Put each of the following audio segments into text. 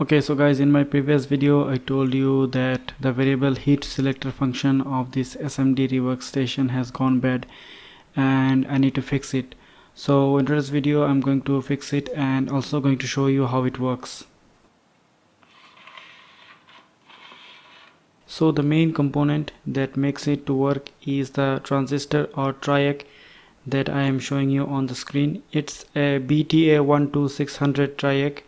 okay so guys in my previous video I told you that the variable heat selector function of this SMD rework station has gone bad and I need to fix it. So in today's video I'm going to fix it and also going to show you how it works. So the main component that makes it to work is the transistor or triac that I am showing you on the screen. It's a BTA12600 triac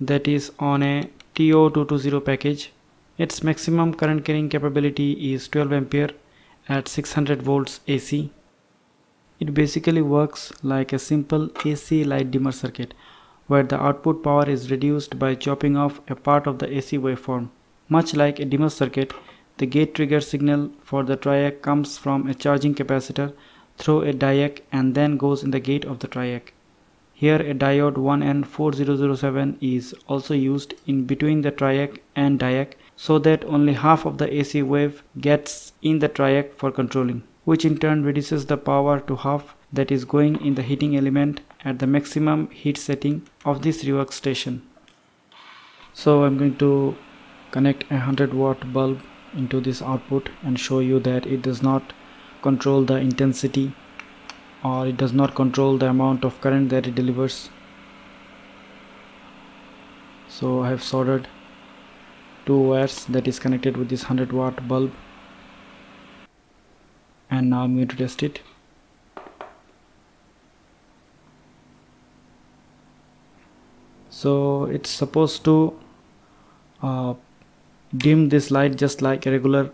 that is on a TO220 package. Its maximum current carrying capability is 12 ampere at 600 volts AC. It basically works like a simple AC light dimmer circuit where the output power is reduced by chopping off a part of the AC waveform. Much like a dimmer circuit, the gate trigger signal for the triac comes from a charging capacitor through a diac and then goes in the gate of the triac. Here a diode 1N4007 is also used in between the triac and diac so that only half of the AC wave gets in the triac for controlling which in turn reduces the power to half that is going in the heating element at the maximum heat setting of this rework station. So I'm going to connect a 100 watt bulb into this output and show you that it does not control the intensity or it does not control the amount of current that it delivers. So I have soldered two wires that is connected with this 100 watt bulb and now I'm going to test it. So it's supposed to uh, dim this light just like a regular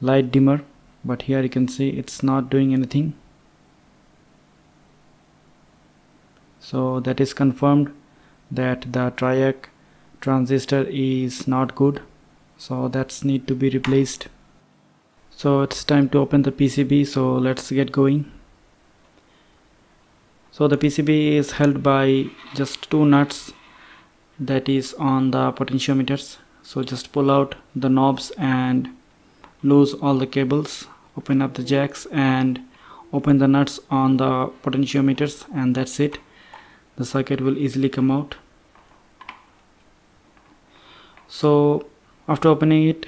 light dimmer but here you can see it's not doing anything so that is confirmed that the triac transistor is not good. So that's need to be replaced. So it's time to open the PCB so let's get going. So the PCB is held by just two nuts that is on the potentiometers. So just pull out the knobs and loose all the cables open up the jacks and open the nuts on the potentiometers and that's it the circuit will easily come out. So after opening it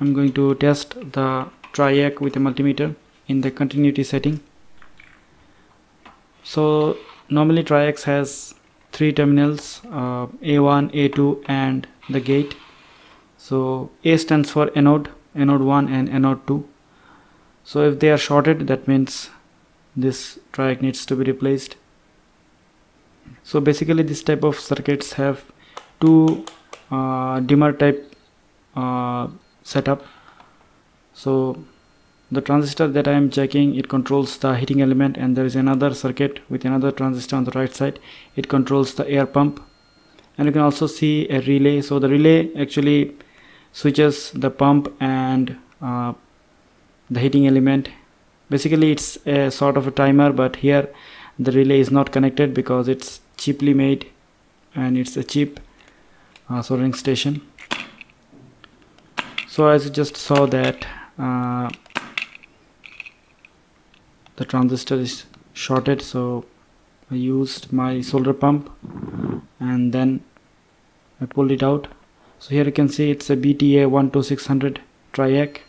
I'm going to test the triac with a multimeter in the continuity setting. So normally triacs has three terminals uh, A1 A2 and the gate. So A stands for anode anode 1 and anode 2 so if they are shorted that means this triac needs to be replaced so basically this type of circuits have two uh, dimmer type uh, setup. So the transistor that I am checking it controls the heating element and there is another circuit with another transistor on the right side. It controls the air pump. And you can also see a relay. So the relay actually switches the pump and uh, the heating element. Basically it's a sort of a timer but here the relay is not connected because it's cheaply made and it's a cheap uh, soldering station. So as you just saw that uh, the transistor is shorted so I used my solder pump and then I pulled it out. So here you can see it's a BTA 12600 triac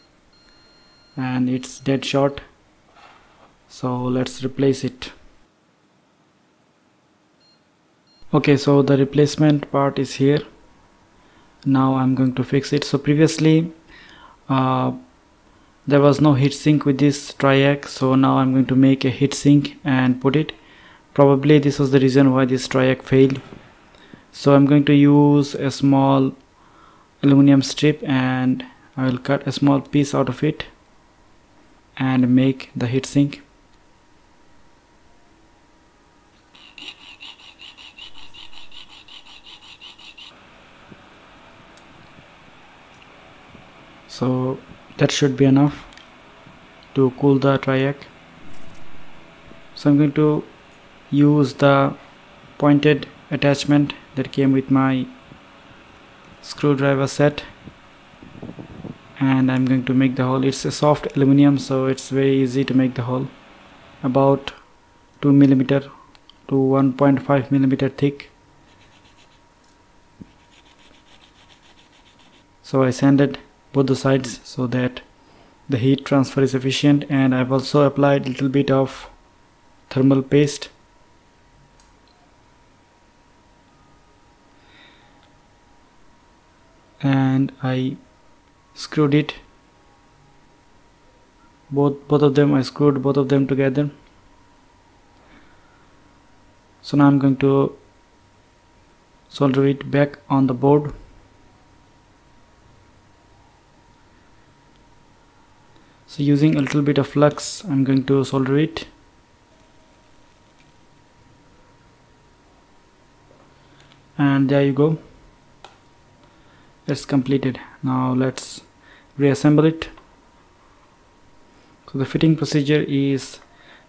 and it's dead short. So let's replace it okay so the replacement part is here. Now I'm going to fix it. So previously uh, there was no heatsink with this triac so now I'm going to make a heatsink and put it. Probably this was the reason why this triac failed. So I'm going to use a small aluminum strip and I will cut a small piece out of it and make the heatsink so that should be enough to cool the triac. So I'm going to use the pointed attachment that came with my screwdriver set. And I'm going to make the hole. It's a soft aluminum so it's very easy to make the hole. About 2 millimeter to 1.5 millimeter thick. So I sanded both the sides so that the heat transfer is efficient. And I've also applied a little bit of thermal paste. And I screwed it. Both both of them I screwed both of them together. So now I'm going to solder it back on the board so using a little bit of flux I'm going to solder it. And there you go. It's completed. Now let's reassemble it. So the fitting procedure is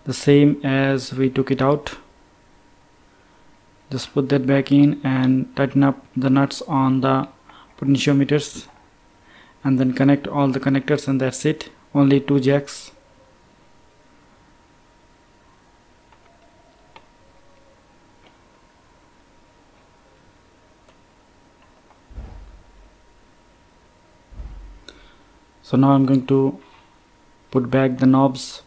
the same as we took it out. Just put that back in and tighten up the nuts on the potentiometers and then connect all the connectors and that's it only two jacks. So now I'm going to put back the knobs.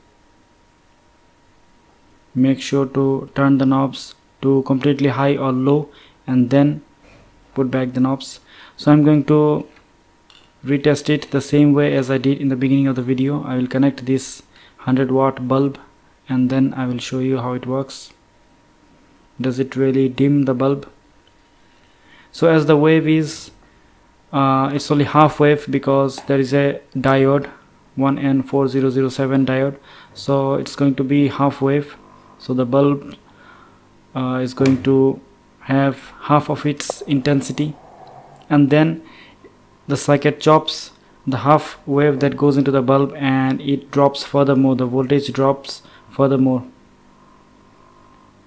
Make sure to turn the knobs to completely high or low and then put back the knobs. So I'm going to retest it the same way as I did in the beginning of the video. I will connect this 100 watt bulb and then I will show you how it works. Does it really dim the bulb? So as the wave is uh, it's only half wave because there is a diode 1N4007 diode. So it's going to be half wave. So the bulb uh, is going to have half of its intensity. And then the circuit chops the half wave that goes into the bulb and it drops furthermore. The voltage drops furthermore.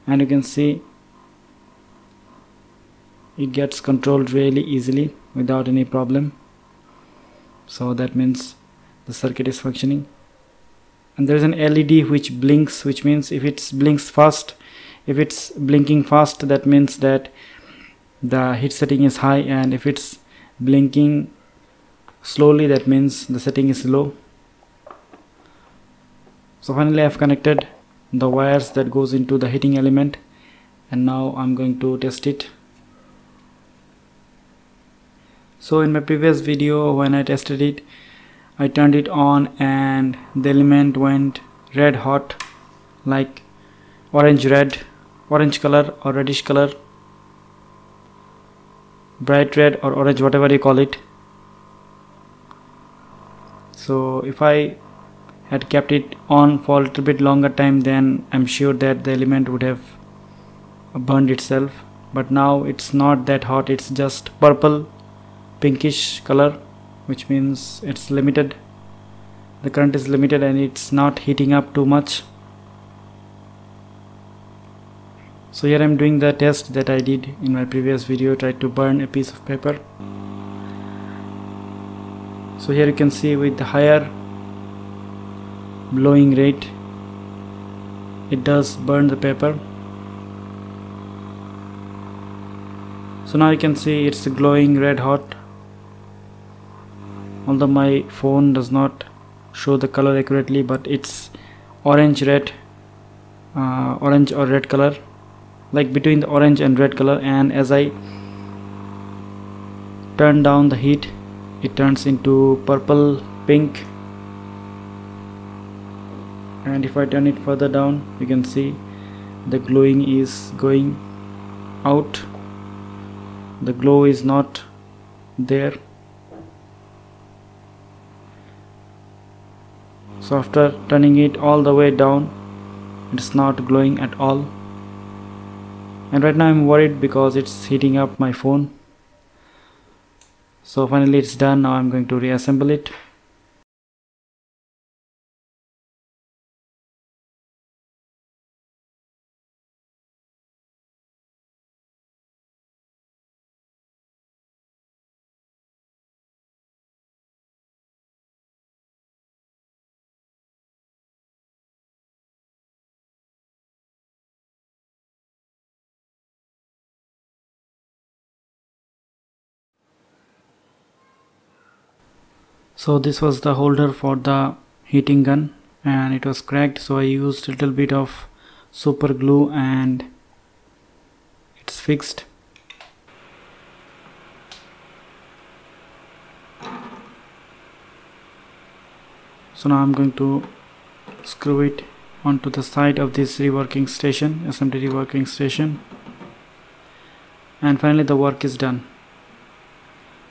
And you can see it gets controlled really easily without any problem. So that means the circuit is functioning. And there is an LED which blinks which means if it blinks fast if it's blinking fast that means that the heat setting is high. And if it's blinking slowly that means the setting is low. So finally I've connected the wires that goes into the heating element and now I'm going to test it. So in my previous video when I tested it I turned it on and the element went red hot like orange red orange color or reddish color bright red or orange whatever you call it. So if I had kept it on for a little bit longer time then I'm sure that the element would have burned itself. But now it's not that hot. It's just purple pinkish color which means it's limited. The current is limited and it's not heating up too much so here I'm doing the test that I did in my previous video tried to burn a piece of paper. So here you can see with the higher blowing rate it does burn the paper. So now you can see it's glowing red hot. Although my phone does not show the color accurately but it's orange red uh, orange or red color like between the orange and red color and as I turn down the heat it turns into purple pink. And if I turn it further down you can see the glowing is going out. The glow is not there. So after turning it all the way down it's not glowing at all and right now I'm worried because it's heating up my phone. So finally it's done now I'm going to reassemble it so this was the holder for the heating gun and it was cracked. So I used a little bit of super glue and it's fixed. So now I'm going to screw it onto the side of this reworking station SMD reworking station. And finally the work is done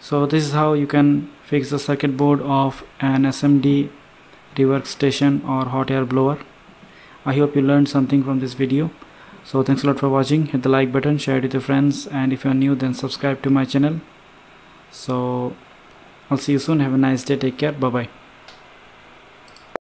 so this is how you can fix the circuit board of an SMD rework station or hot air blower. I hope you learned something from this video. So thanks a lot for watching. Hit the like button share it with your friends and if you are new then subscribe to my channel. So I'll see you soon. Have a nice day. Take care. Bye bye